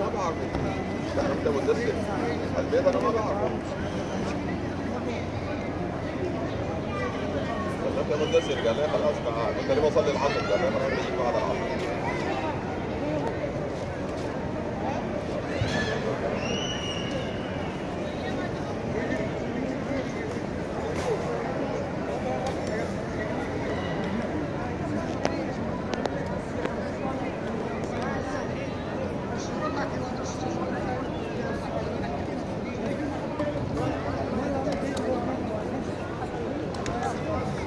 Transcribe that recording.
ما ما بعرفه أنت مدرسة البيت أنا ما بعرفه أنت مدرسة قال لي خلاص تعال قلت لي بصلي العصر قال لي أنا بيجي بعد العصر